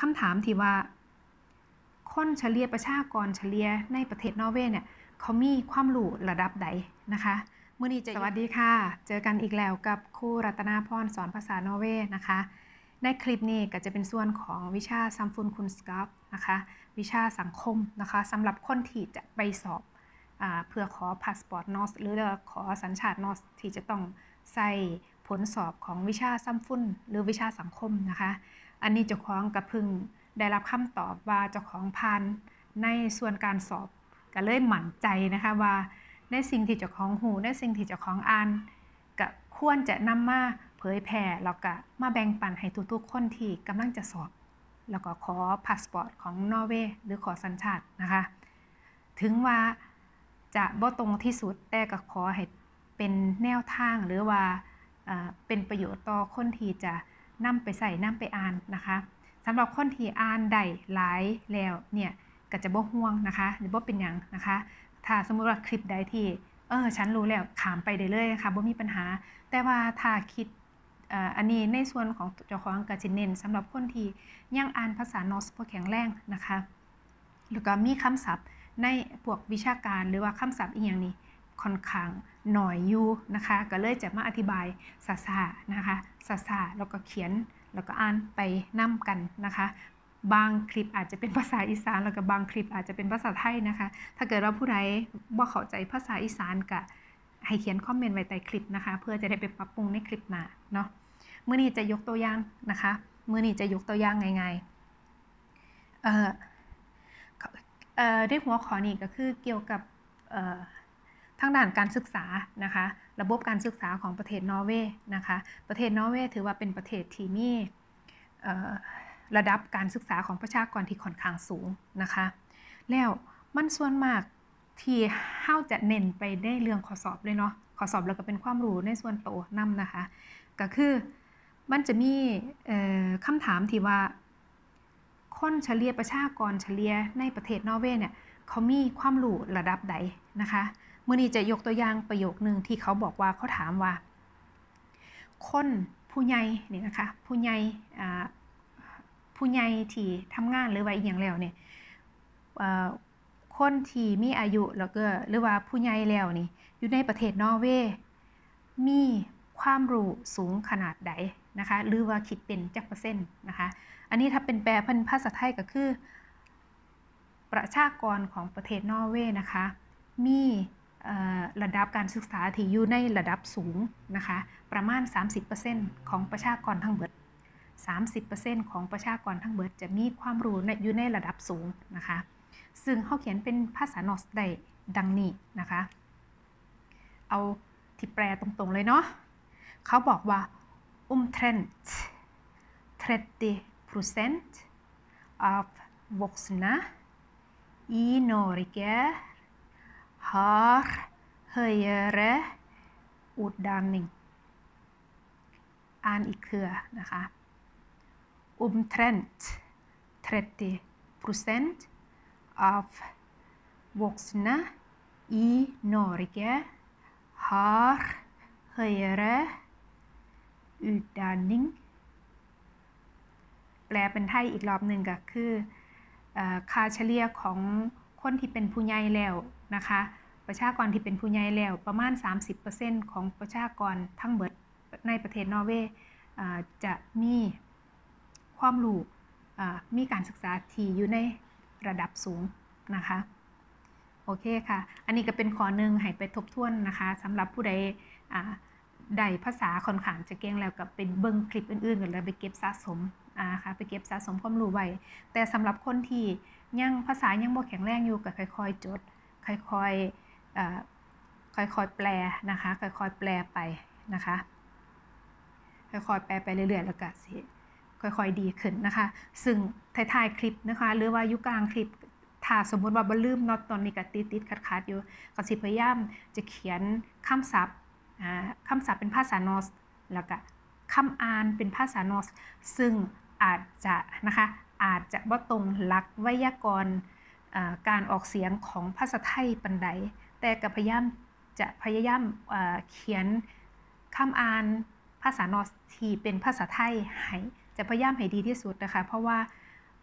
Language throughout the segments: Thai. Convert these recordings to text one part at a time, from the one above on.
คำถามที่ว่า คนเฉลี่ยประชากรเฉลี่ยในประเทศนอร์เวย์เนี่ยเขามีความรู้ระดับใดนะคะมื้อนี้จะสวัสดีค่ะ เจอกันอีกแล้วกับครูรัตนาภรณ์สอนภาษานอร์เวย์นะคะ ในคลิปนี้ก็จะเป็นส่วนของวิชา samfunnskunnskap นะคะ วิชาสังคมนะคะสำหรับคนที่จะไปสอบอ เพื่อขอพาสปอร์ต norsk หรือขอสัญชาติ norsk ที่จะต้องใส่ผลสอบของวิชา samfunn หรือวิชาสังคมนะคะ อันนี้เจ้าของกะเพิ่งได้รับคำตอบว่าเจ้าของผ่านในส่วนการสอบก็เลยมั่นใจนะคะว่าในสิ่งที่เจ้าของฮู้ในสิ่งที่เจ้าของอ่านก็ควรจะนำมาเผยแผ่แล้วก็มาแบ่งปันให้ทุกๆคนที่กำลังจะสอบ แล้วก็ขอพาสปอร์ตของนอร์เวย์หรือขอสัญชาตินะคะ ถึงว่า จะบ่ตรงที่สุดแต่ก็ขอให้เป็นแนวทางหรือว่าเป็นประโยชน์ต่อคนที่จะนำไปใส่นำไปอ่านนะคะสำหรับคนที่อ่านได้หลายแล้วเนี่ยก็จะบ่ห่วงนะคะหรือบ่เป็นอย่างนะคะ ถ้าสมมติว่าคลิปใดที่เออฉันรู้แล้วขามไปได้เลยนะคะบ่มีปัญหา แต่ว่าถ้าคิดอันนี้ในส่วนของเจ้าของกระจินเน้นสำหรับคนที่ยังอ่านภาษานอสพอแข็งแรงนะคะแล้วก็มีคำศัพท์ ในพวกวิชาการหรือว่าคำศัพท์อีกอย่างนี้ค่อนข้างหน่อยอยู่นะคะ ก็เลยจะมาอธิบายซาซานะคะซาซาแล้วก็เขียนแล้วก็อ่านไปนํกันนะคะ บางคลิปอาจจะเป็นภาษาอีสานแล้วก็บางคลิปอาจจะเป็นภาษาไทยนะคะ ถ้าเกิดว่าผู้ใดบ่เข้าใจภาษาอีสานก็ให้เขียนคอมเมนต์ไว้ใต้คลิปนะคะ เพื่อจะได้ไปปรับปรุงในคลิปหน้าเนาะมื่อนี้จะยกตัวอย่างนะคะมื่อนี้จะยกตัวอย่างง่ายๆเอ่อ เอ่อได้หัวข้อนี้ก็คือเกี่ยวกับทางด้านการศึกษานะคะ ระบบการศึกษาของประเทศนอร์เวย์นะคะ ประเทศนอร์เวย์ถือว่าเป็นประเทศที่มีระดับการศึกษาของประชากรที่ค่อนข้างสูงนะคะ แล้วมันส่วนมากที่เฮาจะเน้นไปได้เรื่องข้อสอบเลยเนาะ ข้อสอบแล้วก็เป็นความรู้ในส่วนโตนำนะคะ ก็คือมันจะมีคำถามที่ว่า คนเฉลี่ยประชากรเฉลี่ยในประเทศนอร์เวย์เนี่ยเขามีความรู้ระดับใดนะคะมื่อนี้จะยกตัวอย่างประโยคหนึ่งที่เขาบอกว่าเขาถามว่า คนผู้ใหญ่นี่นะคะผู้ใหญ่ผู้ใหญ่ที่ทำงานหรือว่าอีกอย่างแล้วเนี่ยคนที่มีอายุแล้วก็หรือว่าผู้ใหญ่แล้วนี่อยู่ในประเทศนอร์เวย์มีความรู้สูงขนาดใด นะคะหรือว่าคิดเป็นจักเปอร์เซ็นต์นะคะอันนี้ถ้าเป็นแปลพันภาษาไทยก็คือ ประชากรของประเทศนอร์เวย์นะคะมีระดับการศึกษาที่อยู่ในระดับสูงนะคะประมาณ 30%ของประชากรทั้งเบิด 30%ของประชากรทั้งเบิด จะมีความรู้อยู่ในระดับสูงนะคะซึ่งเขาเขียนเป็นภาษานอสได้ดังนี้นะคะ เอาที่แปลตรงๆเลยเนาะเขาบอกว่า omtrent 30% av voksne i Norge har høyere utdanning อ่านอีกเครือนะคะ omtrent 30% av voksne i Norge har høyere utdanning แปลเป็นไทยอีกรอบหนึ่งก็คือค่าเฉลี่ยของคนที่เป็นผู้ใหญ่แล้วนะคะ ประชากรที่เป็นผู้ใหญ่แล้วประมาณ 30%ของประชากรทั้งหมดในประเทศนอร์เวย์จะมีความรู้มีการศึกษาที่อยู่ในระดับสูงนะคะ โอเคค่ะ อันนี้ก็เป็นข้อหนึ่งให้ไปทบทวนนะคะสำหรับผู้ใด ได้ภาษาค่อนข้างจะเก่งแล้วกับเป็นเบิ้งคลิปอื่นๆกันเลยไปเก็บสะสมนะคะไปเก็บสะสมความรู้ไว้แต่สำหรับคนที่ยังภาษายังบ่แข็งแรงอยู่ก็ค่อยๆจด ค่อยๆค่อยๆแปลนะคะ ค่อยๆแปลไปนะคะ ค่อยๆแปลไปเรื่อยๆแล้วก็สิค่อยๆดีขึ้นนะคะ ซึ่งท้ายๆคลิปนะคะ หรือว่ายุกลางคลิปถ้าสมมติว่าบลืมน็อตตอนนี้ก็ติดติดขัดขัดอยู่ก็สิพยายามจะเขียนคำศัพท์ คำศัพท์เป็นภาษานอสแล้วก็คำอ่านเป็นภาษานอส ซึ่งอาจจะนะคะอาจจะบ่ตรงหลักไวยากรณ์การออกเสียงของภาษาไทยปันใดแต่ก็พยายามจะพยายามเขียนคำอ่านภาษานอสที่เป็นภาษาไทยให้จะพยายามให้ดีที่สุดนะคะ เพราะว่า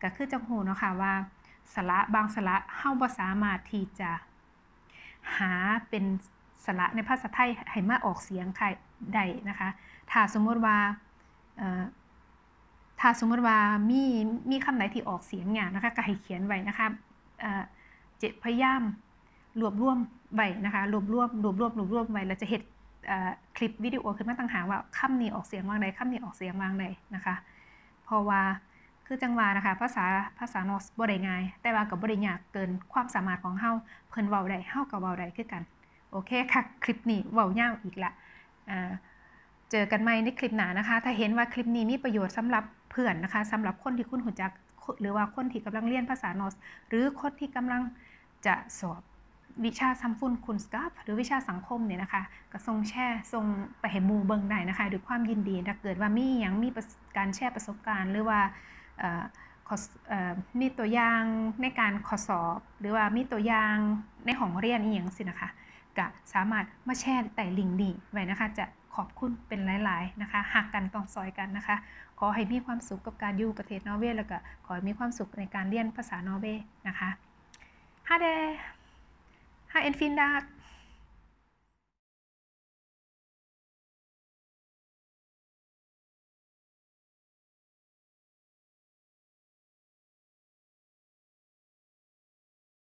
ก็คือจังหูเนาะค่ะว่าสระบางสระเฮาบ่สามารถที่จะหาเป็น สระในภาษาไทยให้มาออกเสียงค่ะได้นะคะ ถ้าสมมติว่าถ้าสมมติว่ามีมีคำไหนที่ออกเสียงอย่างนะคะก็ให้เขียนไว้นะคะเจพยายามรวบรวมไว้นะคะรวบรวมรวบรวมรวบรวมไว้แล้วจะเห็นคลิปวิดีโอขึ้นมาต่างหากว่าคำนี้ออกเสียงว่างใดคำนี้ออกเสียงว่างใดนะคะเพราะว่าคือจังหวานะคะ ภาษาภาษานอสบ่ได้ง่าย แต่ว่ากับบ่ได้ยากเกินความสามารถของเฮาเพิ่นเว้าได้เฮาก็เว้าได้คือกัน โอเคค่ะ คลิปนี้เว้ายาอีกละอ่าเจอกันใหม่ในคลิปหน้านะคะ ถ้าเห็นว่าคลิปนี้มีประโยชน์สำหรับเพื่อนนะคะสำหรับคนที่คุณหูจักหรือว่าคนที่กำลังเรียนภาษานอส หรือคนที่กำลังจะสอบวิชาซัมฟุนคุณสกับหรือวิชาสังคมเนี่ยนะคะก็ส่งแชร์ส่งไปให้มูเบิงได้นะคะด้วยความยินดีถ้าเกิดว่ามีอย่างมีการแชร์ประสบการณ์ หรือว่ามีตัวอย่างในการขอสอบ หรือว่ามีตัวอย่างในห้องเรียนอีกอย่างสินะคะ ก็สามารถมาแชร์แต่ลิงก์นี้ไว้นะคะจะขอบคุณเป็นหลาย ๆ นะคะหักกันต้องซอยกันนะคะ ขอให้มีความสุขกับการอยู่ประเทศนอร์เวย์แล้วก็ขอให้มีความสุขในการเรียนภาษานอร์เวย์นะคะฮาเดฮาเอ็นฟินดา